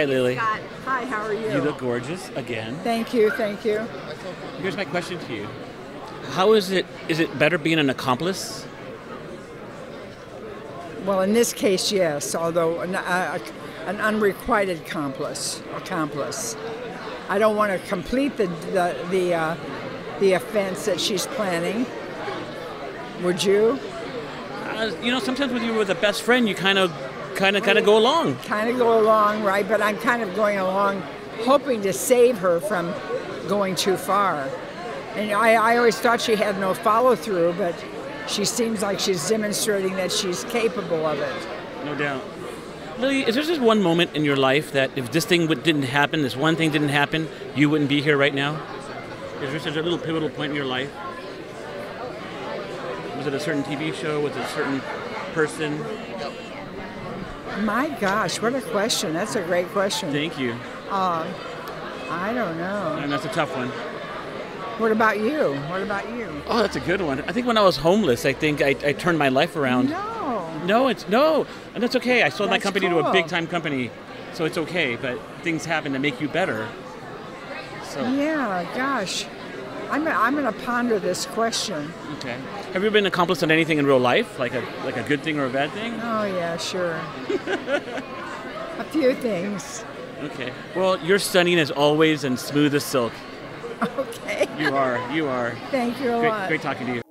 Hi, Lily. Scott. Hi, how are you? You look gorgeous again. Thank you, thank you. Here's my question to you. How is it is it better being an accomplice? Well, in this case, yes, although an, uh, an unrequited accomplice. Accomplice. I don't want to complete the the the, uh, the offense that she's planning. Would you? Uh, you know, sometimes when you're with a best friend, you kind of kind of kind of go along. Kind of go along, right? But I'm kind of going along, hoping to save her from going too far. And I, I always thought she had no follow through, but she seems like she's demonstrating that she's capable of it. No doubt. Lily, is there just one moment in your life that if this thing didn't happen, this one thing didn't happen, you wouldn't be here right now? Is there such a little pivotal point in your life? Was it a certain TV show? Was it a certain person? My gosh, what a question. That's a great question. Thank you. Um, I don't know. And that's a tough one. What about you? What about you? Oh, that's a good one. I think when I was homeless, I think I, I turned my life around. No. No, it's no, and that's okay. I sold my That's company to a big time company, so it's okay. But things happen to make you better. So Yeah, gosh. I'm, I'm going to ponder this question. okay. Have you been accomplished on anything in real life, like a like a good thing or a bad thing? Oh, yeah, sure. a few things. Okay. Well, you're stunning as always and smooth as silk. Okay. You are. You are. Thank you a Great, lot. great talking to you.